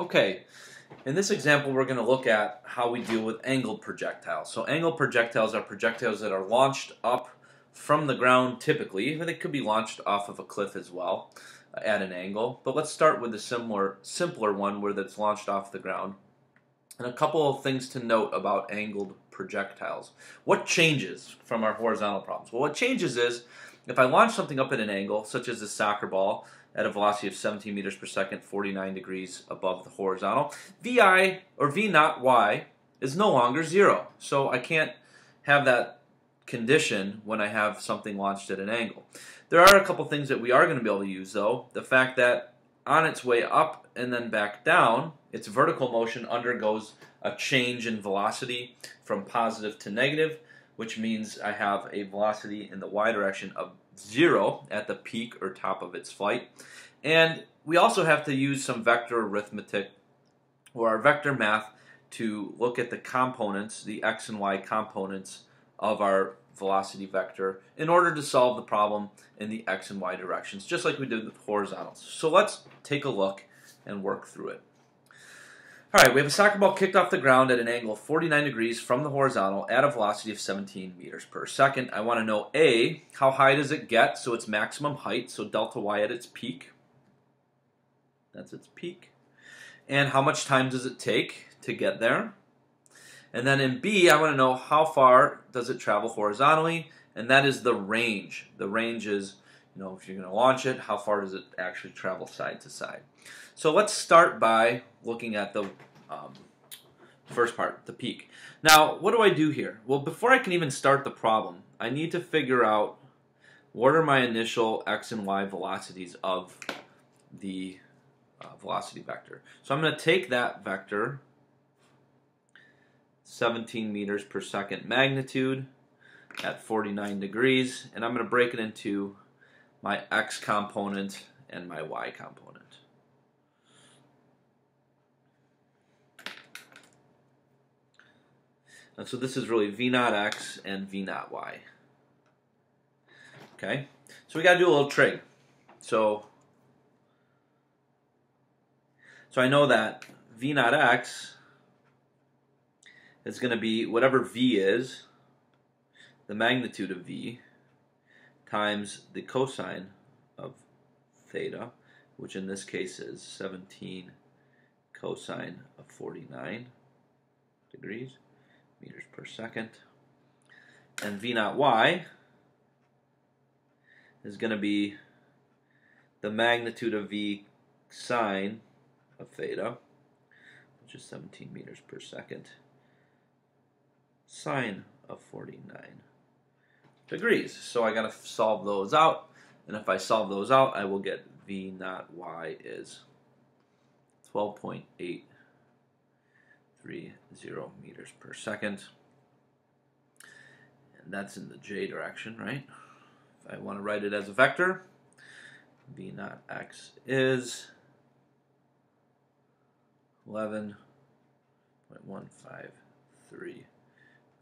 Okay, in this example we're going to look at how we deal with angled projectiles. So angled projectiles are projectiles that are launched up from the ground typically, but they could be launched off of a cliff as well uh, at an angle. But let's start with a similar, simpler one where that's launched off the ground. And a couple of things to note about angled projectiles. What changes from our horizontal problems? Well, what changes is if I launch something up at an angle, such as a soccer ball, at a velocity of 17 meters per second, 49 degrees above the horizontal. VI, or V naught Y, is no longer zero. So I can't have that condition when I have something launched at an angle. There are a couple things that we are going to be able to use, though. The fact that on its way up and then back down, its vertical motion undergoes a change in velocity from positive to negative, which means I have a velocity in the y direction of zero at the peak or top of its flight. And we also have to use some vector arithmetic or our vector math to look at the components, the x and y components of our velocity vector in order to solve the problem in the x and y directions, just like we did with horizontals. So let's take a look and work through it. All right, we have a soccer ball kicked off the ground at an angle of 49 degrees from the horizontal at a velocity of 17 meters per second. I want to know A, how high does it get? So its maximum height, so delta y at its peak. That's its peak. And how much time does it take to get there? And then in B, I want to know how far does it travel horizontally? And that is the range. The range is, you know, if you're going to launch it, how far does it actually travel side to side? So let's start by looking at the um, first part, the peak. Now, what do I do here? Well, before I can even start the problem, I need to figure out what are my initial x and y velocities of the uh, velocity vector. So I'm going to take that vector, 17 meters per second magnitude at 49 degrees, and I'm going to break it into my x component and my y component. And so this is really V naught X and V naught Y. Okay, so we got to do a little trig. So, so I know that V naught X is going to be whatever V is, the magnitude of V, times the cosine of theta, which in this case is 17 cosine of 49 degrees meters per second. And V naught y is going to be the magnitude of V sine of theta, which is 17 meters per second, sine of 49 degrees. So I got to solve those out, and if I solve those out, I will get V naught y is 12.8 30 meters per second. And that's in the j direction, right? If I want to write it as a vector, v naught x is 11.153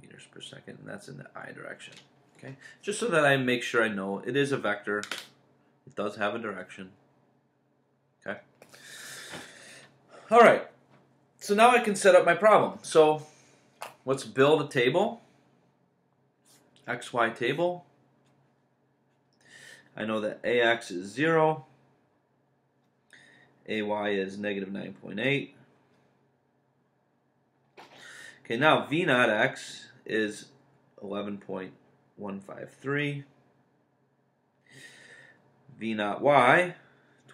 meters per second, and that's in the i direction. Okay, just so that I make sure I know it is a vector. It does have a direction. Okay. All right. So now I can set up my problem. So let's build a table, XY table. I know that AX is 0, AY is negative 9.8. Okay, now V naught X is 11.153. V naught Y,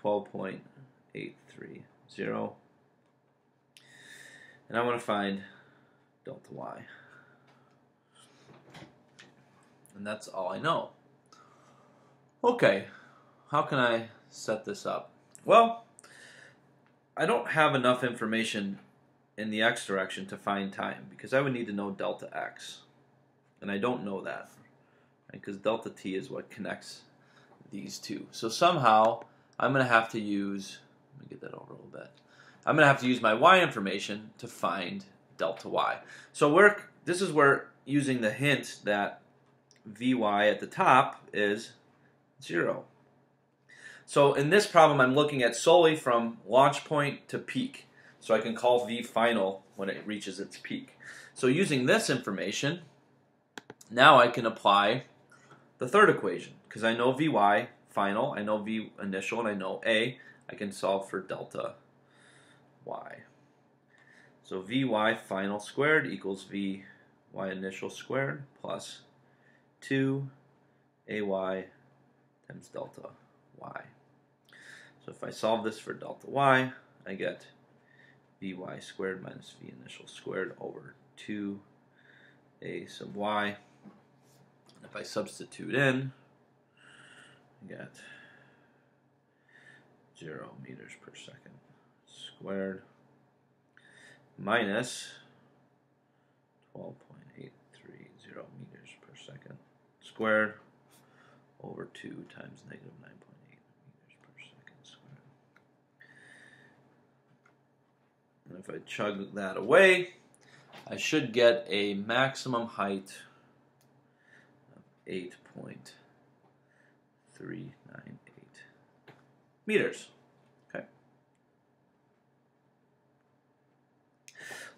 12.830 and I want to find delta y. And that's all I know. Okay, how can I set this up? Well, I don't have enough information in the x direction to find time because I would need to know delta x. And I don't know that because delta t is what connects these two. So somehow I'm going to have to use, let me get that over a little bit. I'm going to have to use my y information to find delta y. So we're, this is where using the hint that vy at the top is 0. So in this problem, I'm looking at solely from launch point to peak. So I can call v final when it reaches its peak. So using this information, now I can apply the third equation because I know Vy final, I know V initial, and I know A. I can solve for delta Y. So Vy final squared equals Vy initial squared plus 2 AY times delta Y. So if I solve this for delta Y, I get Vy squared minus V initial squared over 2 A sub Y. And If I substitute in, I get 0 meters per second squared minus 12.830 meters per second squared over 2 times negative 9.8 meters per second squared. And if I chug that away, I should get a maximum height of 8.398 meters. Okay.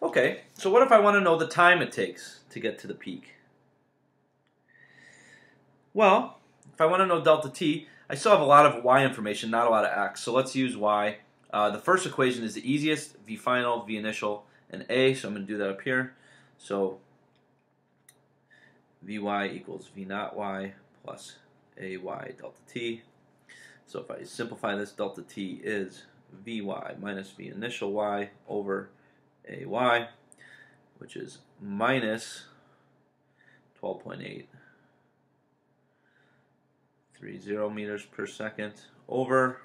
Okay, so what if I want to know the time it takes to get to the peak? Well, if I want to know delta t, I still have a lot of y information, not a lot of x. So let's use y. Uh, the first equation is the easiest, v final, v initial, and a. So I'm going to do that up here. So vy equals v naught y plus ay delta t. So if I simplify this, delta t is vy minus v initial y over ay, which is minus 12.830 meters per second over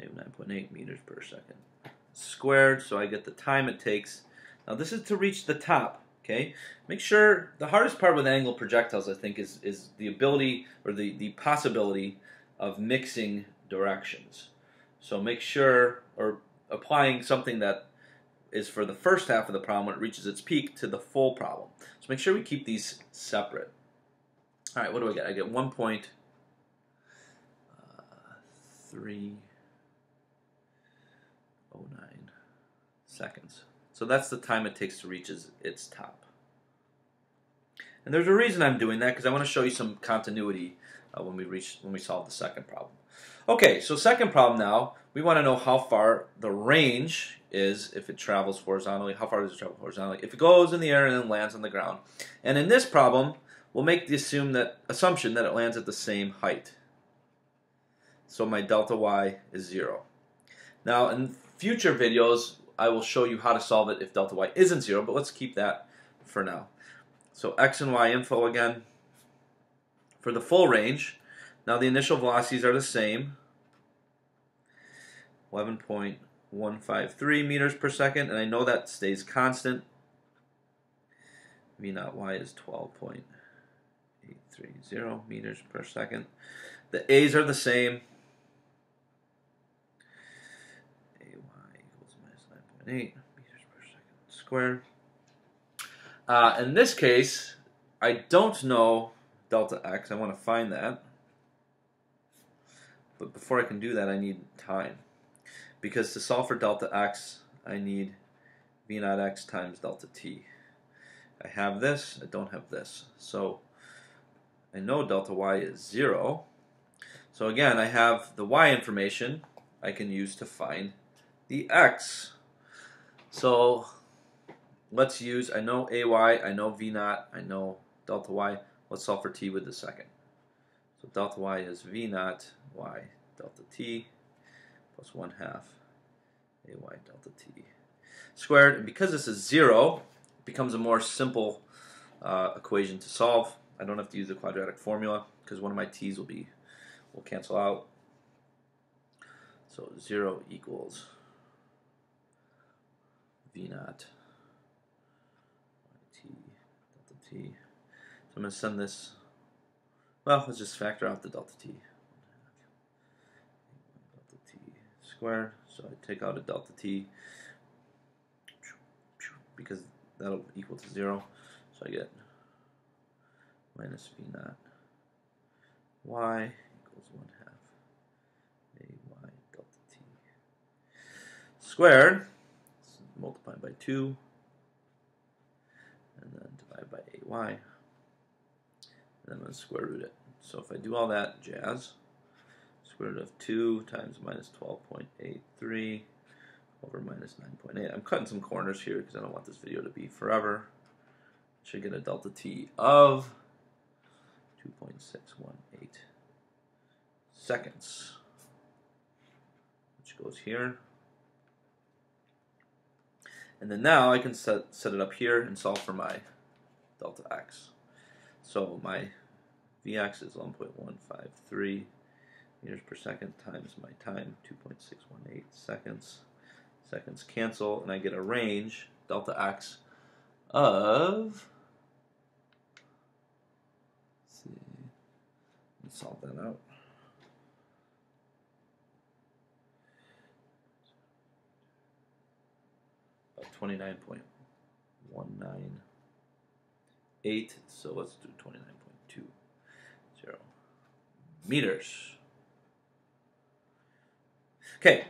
9.8 meters per second squared. So I get the time it takes. Now this is to reach the top. Okay, make sure the hardest part with angle projectiles, I think, is is the ability or the the possibility of mixing directions. So make sure or applying something that is for the first half of the problem when it reaches its peak to the full problem. So make sure we keep these separate. All right, what do I get? I get uh, three oh nine seconds. So that's the time it takes to reach its top. And there's a reason I'm doing that because I want to show you some continuity uh, when we reach when we solve the second problem. Okay, so second problem now, we want to know how far the range is if it travels horizontally. How far does it travel horizontally? If it goes in the air and then lands on the ground. And in this problem, we'll make the assume that assumption that it lands at the same height. So my delta y is zero. Now in future videos, I will show you how to solve it if delta y isn't 0, but let's keep that for now. So x and y info again. For the full range, now the initial velocities are the same. 11.153 meters per second, and I know that stays constant. V naught y is 12.830 meters per second. The a's are the same. 8 meters per second squared. Uh, in this case, I don't know delta x. I want to find that. But before I can do that, I need time. Because to solve for delta x, I need v naught x times delta t. I have this, I don't have this. So I know delta y is 0. So again, I have the y information I can use to find the x. So let's use, I know AY, I know V naught, I know delta Y. Let's solve for T with the second. So delta Y is V naught Y delta T plus 1 half AY delta T squared. And because this is 0, it becomes a more simple uh, equation to solve. I don't have to use the quadratic formula because one of my T's will be will cancel out. So 0 equals v naught t delta t. So I'm going to send this, well, let's just factor out the delta t. Delta t squared. So I take out a delta t because that'll equal to 0. So I get minus v naught y equals 1 half a y delta t squared. 2, and then divide by ay, and I'm going to square root it. So if I do all that jazz, square root of 2 times minus 12.83 over minus 9.8. I'm cutting some corners here because I don't want this video to be forever. Should get a delta t of 2.618 seconds, which goes here. And then now I can set, set it up here and solve for my delta x. So my Vx is 1.153 meters per second times my time, 2.618 seconds. Seconds cancel, and I get a range, delta x, of, let's see, let's solve that out. About 29.198, so let's do 29.20 meters. Okay,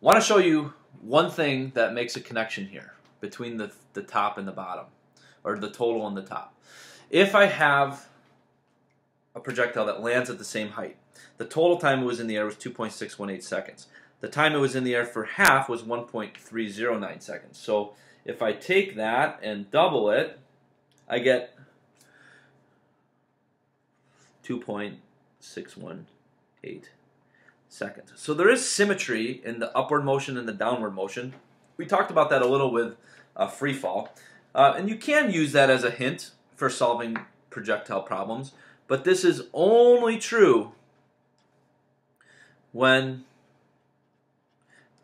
want to show you one thing that makes a connection here between the, the top and the bottom, or the total and the top. If I have a projectile that lands at the same height, the total time it was in the air was 2.618 seconds. The time it was in the air for half was 1.309 seconds. So if I take that and double it, I get 2.618 seconds. So there is symmetry in the upward motion and the downward motion. We talked about that a little with uh, free fall. Uh, and you can use that as a hint for solving projectile problems, but this is only true when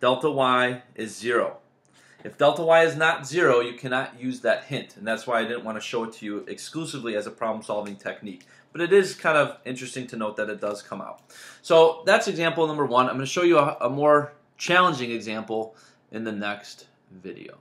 delta y is zero. If delta y is not zero, you cannot use that hint, and that's why I didn't want to show it to you exclusively as a problem-solving technique. But it is kind of interesting to note that it does come out. So that's example number one. I'm going to show you a, a more challenging example in the next video.